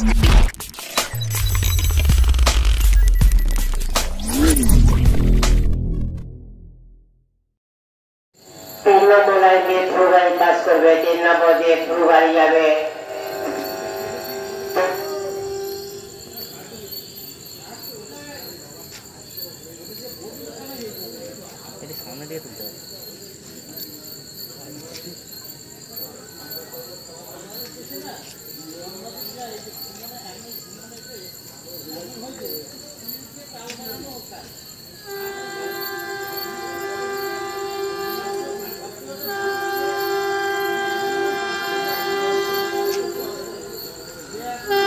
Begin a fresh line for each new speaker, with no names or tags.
তিন নম্বর লাইন দিয়ে থ্রু গাড়ি পাস করবে, তিন নম্বর দিয়ে
সামনে দিয়ে তুলতে হবে।
Yeah.